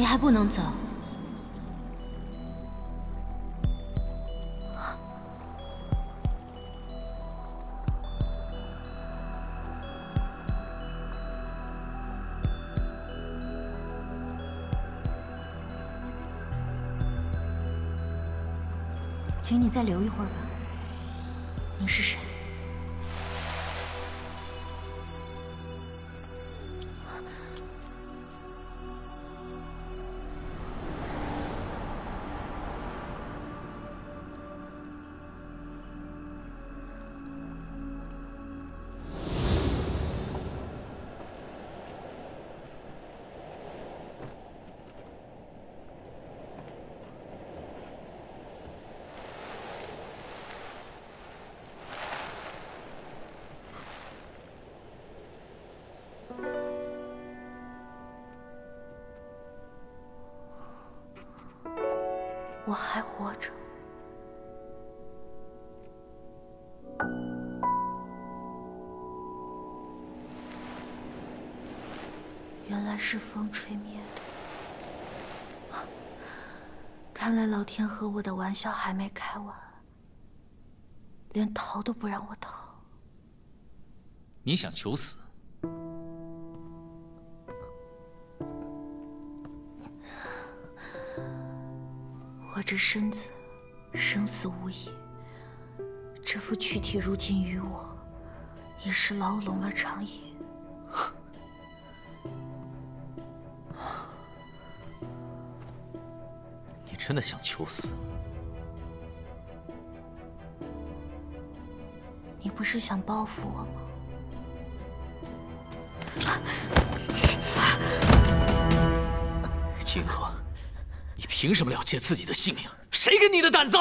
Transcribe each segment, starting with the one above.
你还不能走。请你再留一会儿吧。你是谁？我还活着，原来是风吹灭的。看来老天和我的玩笑还没开完，连逃都不让我逃。你想求死？我这身子生死无疑，这副躯体如今于我已是牢笼了长夜。你真的想求死？你不是想报复我吗？清河。你凭什么了结自己的性命？谁给你的胆子？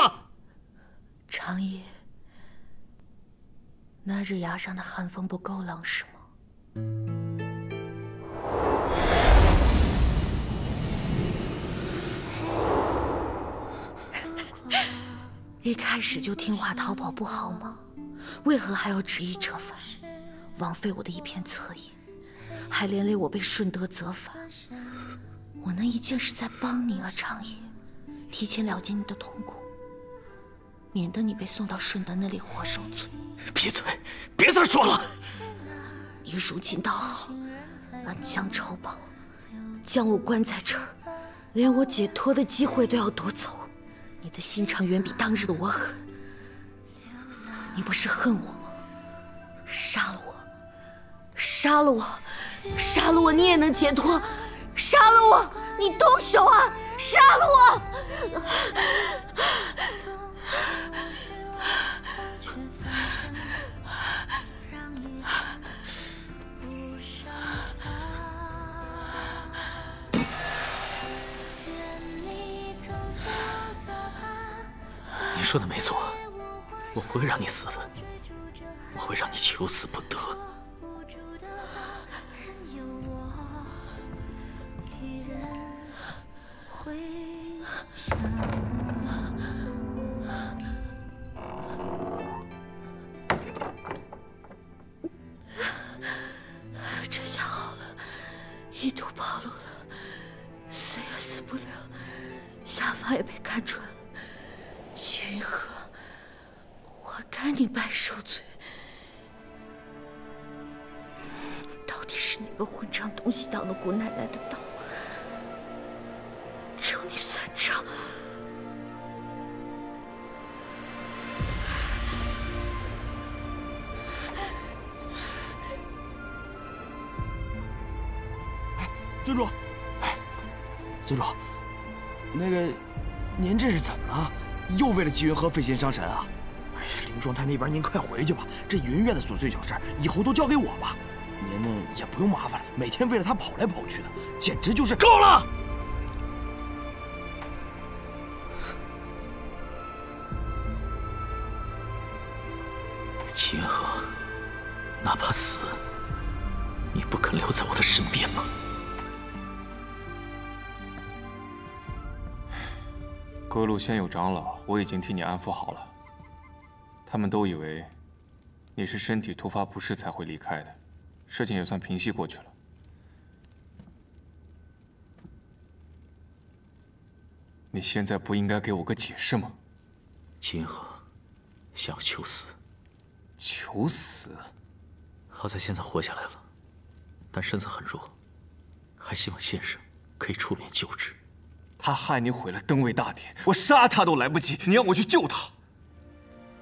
长夜，那日崖上的寒风不够冷是吗？一开始就听话逃跑不好吗？为何还要执意折返，枉费我的一片恻隐，还连累我被顺德责罚？我那一件是在帮你啊，长野，提前了结你的痛苦，免得你被送到顺德那里活受罪。闭嘴，别再说了。你如今倒好，把江仇报，将我关在这儿，连我解脱的机会都要夺走。你的心肠远比当日的我狠。你不是恨我吗？杀了我，杀了我，杀了我，你也能解脱。杀了我！你动手啊！杀了我！你说的没错，我不会让你死的，我会让你求死不得。个混账东西挡了姑奶奶的道？找你算账！尊主，尊主，那个，您这是怎么了？又为了姬云鹤费心伤神啊？哎呀，凌霜台那边您快回去吧，这云院的琐碎小事以后都交给我吧。您呢也不用麻烦了，每天为了他跑来跑去的，简直就是够了！秦河，哪怕死，你不肯留在我的身边吗？各路仙友长老，我已经替你安抚好了。他们都以为你是身体突发不适才会离开的，事情也算平息过去了。你现在不应该给我个解释吗？金河想要求死，求死？好在现在活下来了，但身子很弱，还希望先生可以出面救治。他害你毁了登位大典，我杀他都来不及，你让我去救他？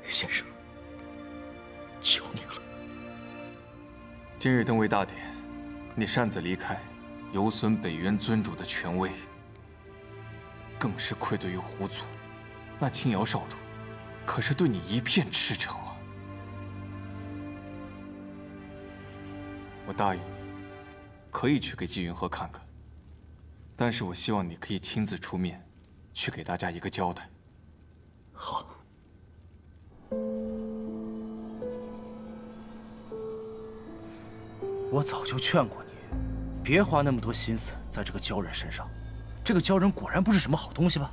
先生，求你了。今日登位大典，你擅自离开，有损北渊尊主的权威，更是愧对于狐族。那青瑶少主，可是对你一片赤诚啊！我答应你，可以去给纪云鹤看看。但是我希望你可以亲自出面，去给大家一个交代。好。我早就劝过你，别花那么多心思在这个鲛人身上。这个鲛人果然不是什么好东西吧？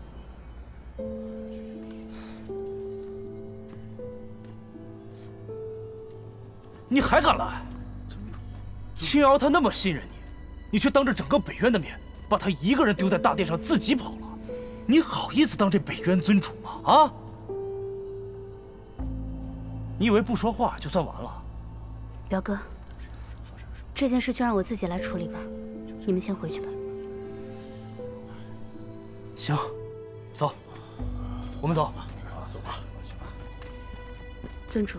你还敢来？青瑶他那么信任你，你却当着整个北渊的面。把他一个人丢在大殿上，自己跑了，你好意思当这北渊尊主吗？啊！你以为不说话就算完了？表哥，这件事就让我自己来处理吧，你们先回去吧。行，走，我们走。走吧。尊主，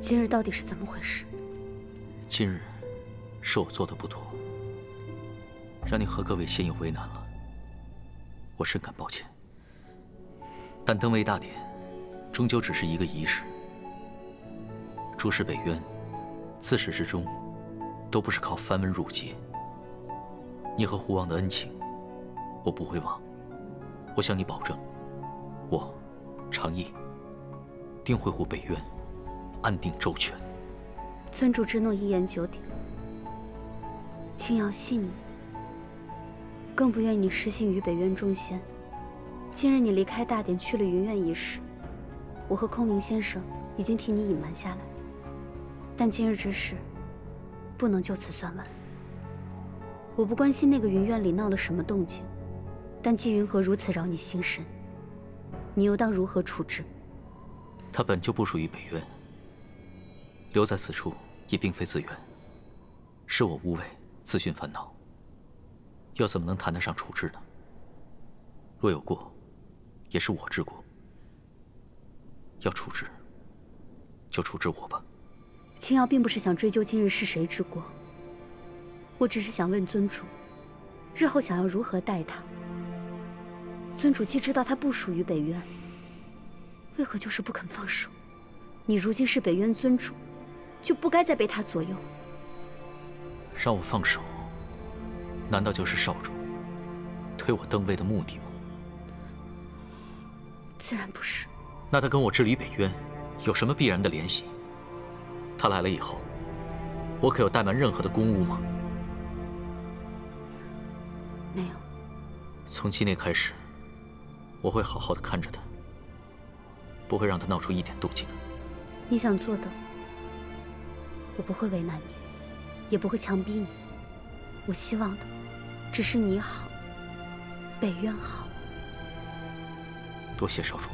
今日到底是怎么回事？今日是我做的不妥。让你和各位仙友为难了，我深感抱歉。但登位大典，终究只是一个仪式。诸事北渊，自始至终，都不是靠繁文缛节。你和胡王的恩情，我不会忘。我向你保证，我，长意，定会护北渊，安定周全。尊主之诺一言九鼎，青瑶信你。更不愿你失信于北渊众仙。今日你离开大典去了云苑一事，我和空明先生已经替你隐瞒下来。但今日之事，不能就此算完。我不关心那个云苑里闹了什么动静，但纪云河如此扰你心神，你又当如何处置？他本就不属于北渊，留在此处也并非自愿，是我无畏，自寻烦恼。又怎么能谈得上处置呢？若有过，也是我之过。要处置，就处置我吧。青瑶并不是想追究今日是谁之过，我只是想问尊主，日后想要如何待他。尊主既知道他不属于北渊，为何就是不肯放手？你如今是北渊尊主，就不该再被他左右。让我放手。难道就是少主推我登位的目的吗？自然不是。那他跟我治理北渊有什么必然的联系？他来了以后，我可有怠慢任何的公务吗？没有。从今天开始，我会好好的看着他，不会让他闹出一点动静的。你想做的，我不会为难你，也不会强逼你。我希望的。只是你好，北渊好。多谢少主。